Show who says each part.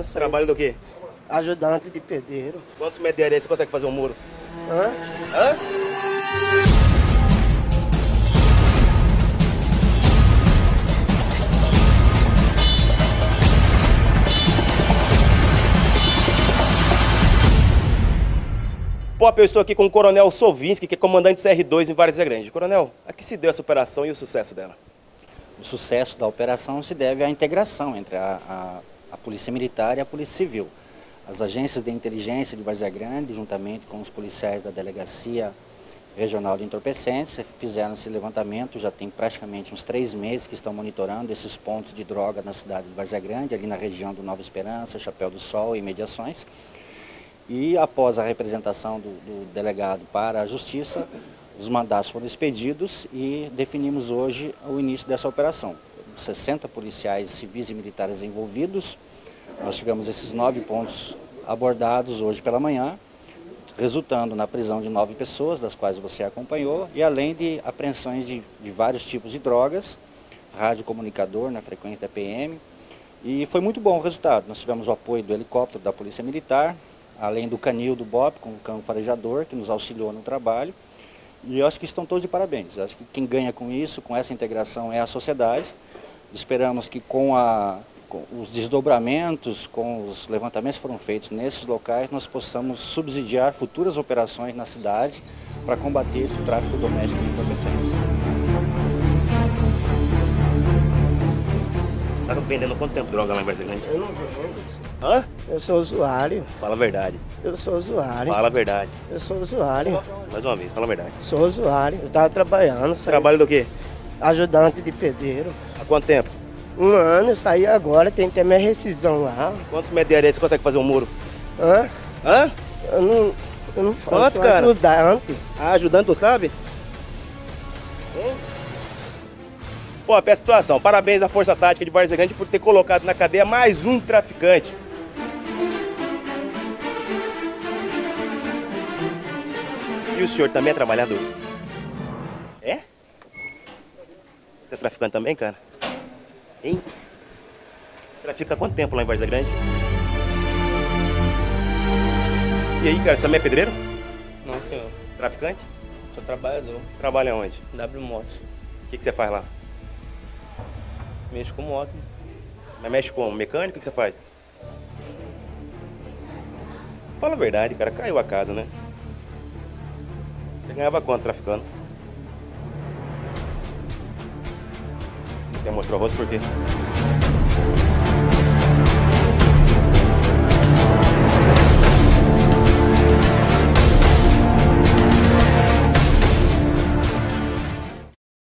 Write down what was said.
Speaker 1: Mercedes.
Speaker 2: Trabalho do quê?
Speaker 1: Ajudante de pedreiro.
Speaker 2: Quantos metros de areia você consegue fazer um muro?
Speaker 1: Hã?
Speaker 2: Hã? Pop, eu estou aqui com o Coronel Sovinski, que é comandante do CR2 em Várzea Grande. Coronel, a que se deu essa operação e o sucesso dela?
Speaker 3: O sucesso da operação se deve à integração entre a, a, a Polícia Militar e a Polícia Civil. As agências de inteligência de Várzea Grande, juntamente com os policiais da Delegacia Regional de Entorpecentes, fizeram esse levantamento, já tem praticamente uns três meses que estão monitorando esses pontos de droga na cidade de Várzea Grande, ali na região do Nova Esperança, Chapéu do Sol e mediações. E após a representação do, do delegado para a Justiça, os mandatos foram expedidos e definimos hoje o início dessa operação. 60 policiais civis e militares envolvidos, nós tivemos esses nove pontos abordados hoje pela manhã, resultando na prisão de nove pessoas, das quais você acompanhou, e além de apreensões de, de vários tipos de drogas, radiocomunicador na frequência da PM, e foi muito bom o resultado. Nós tivemos o apoio do helicóptero da Polícia Militar, além do canil do BOP, com o cão farejador, que nos auxiliou no trabalho. E eu acho que estão todos de parabéns. Eu acho que quem ganha com isso, com essa integração, é a sociedade. Esperamos que com, a, com os desdobramentos, com os levantamentos que foram feitos nesses locais, nós possamos subsidiar futuras operações na cidade para combater esse tráfico doméstico de entorpecentes.
Speaker 2: Vendendo quanto tempo droga lá em Várzea Grande?
Speaker 1: Eu não vendo.
Speaker 2: Hã?
Speaker 1: Eu sou usuário.
Speaker 2: Fala a verdade.
Speaker 1: Eu sou usuário.
Speaker 2: Fala a verdade.
Speaker 1: Eu sou usuário.
Speaker 2: Mais uma vez, fala a verdade.
Speaker 1: Sou usuário. Eu tava trabalhando. Saí...
Speaker 2: Trabalho do quê?
Speaker 1: Ajudante de pedreiro.
Speaker 2: Há quanto tempo?
Speaker 1: Um ano, eu saí agora, tem até minha rescisão lá.
Speaker 2: Quantos metros de areia você consegue fazer um muro?
Speaker 1: Hã?
Speaker 2: Hã?
Speaker 1: Eu não. Eu não faço
Speaker 2: Quanto, cara?
Speaker 1: ajudante.
Speaker 2: Ah, ajudante, tu sabe? Pô, a situação. Parabéns à Força Tática de Várzea Grande por ter colocado na cadeia mais um traficante. E o senhor também é trabalhador? É? Você é traficante também, cara? Hein? Trafica há quanto tempo lá em Várzea Grande? E aí, cara, você também é pedreiro?
Speaker 4: Não, senhor.
Speaker 2: Traficante?
Speaker 4: Sou trabalhador.
Speaker 2: Trabalha onde?
Speaker 4: W Motos.
Speaker 2: O que, que você faz lá?
Speaker 4: Mexo com moto.
Speaker 2: Mas mexe com mecânico? O que você faz? Fala a verdade, cara. Caiu a casa, né? Você ganhava quanto traficando? Quer mostrar o rosto por quê?